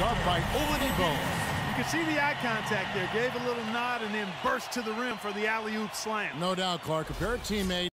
by Oladipo. You can see the eye contact there. Gave a little nod and then burst to the rim for the alley-oop slam. No doubt, Clark. A pair of teammates.